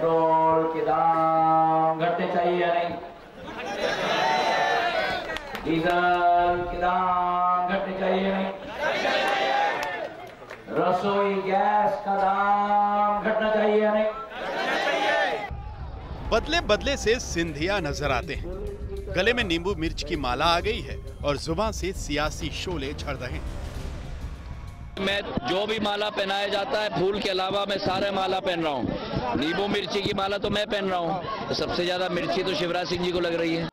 Petrol के दाम घटने चाहिए या नहीं? डीजल के दाम घटने चाहिए या नहीं? रसोई गैस का दाम घटना चाहिए या नहीं? बदले बदले से सिंधिया नज़र आते हैं। गले में नींबू मिर्च की माला आ गई है और जुबा से सियासी शोले झड़ रहे हैं। मैं जो भी माला पहनाया जाता है फूल के अलावा मैं सारे माला पहन रहा हूँ। नींबू मिर्ची की माला तो मैं पहन रहा हूँ। तो सबसे ज़्यादा मिर्ची तो शिवराज सिंह जी को लग रही है।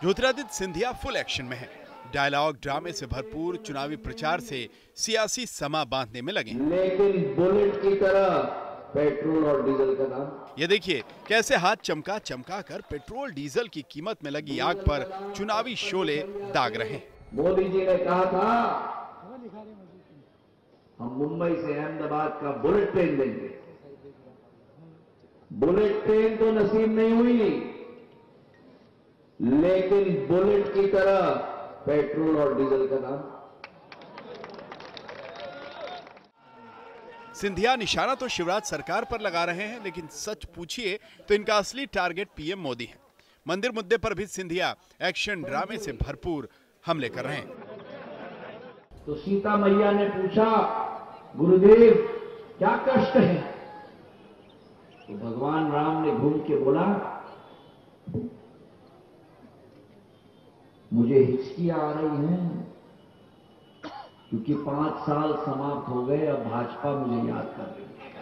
ज्योतिरादित्य सिंधिया फुल एक्शन में है। डायलॉग ड्रामे से भरपूर चुनावी प्रचार से सियासी समा बांधने में लगे लेकिन बुलेट की तरह पेट्रोल और डीजल का दाम। ये देखिए कैसे हाथ चमका चमका कर पेट्रोल डीजल की कीमत में लगी आग पर चुनावी शोले दाग रहे मोदी जी ने कहा था हम मुंबई से अहमदाबाद का बुलेट ट्रेन देंगे बुलेट ट्रेन तो नसीब नहीं हुई। लेकिन बुलेट की तरह पेट्रोल और डीजल का दाम। सिंधिया निशाना तो शिवराज सरकार पर लगा रहे हैं लेकिन सच पूछिए तो इनका असली टारगेट पीएम मोदी है। मंदिर मुद्दे पर भी सिंधिया एक्शन ड्रामे से भरपूर हमले कर रहे हैं। तो सीता मैया ने पूछा, गुरुदेव, क्या कष्ट है? तो भगवान राम ने घूम के बोला, मुझे हिचकियाँ आ रही हैं, क्योंकि पाँच साल समाप्त हो गए, अब भाजपा मुझे याद कर रही है।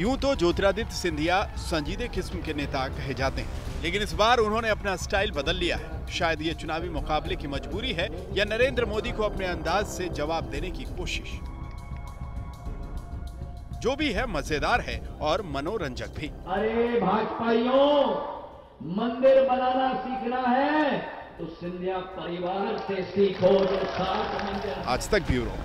यूँ तो ज्योतिरादित्य सिंधिया संजीदे किस्म के नेता कहे जाते हैं लेकिन इस बार उन्होंने अपना स्टाइल बदल लिया है। शायद ये चुनावी मुकाबले की मजबूरी है या नरेंद्र मोदी को अपने अंदाज से जवाब देने की कोशिश। जो भी है मज़ेदार है और मनोरंजक भी। अरे भाजपाइयों मंदिर बनाना सीखना है तो सिंधिया परिवार से सीखो जो सात मंदिर आज तक ब्यूरो।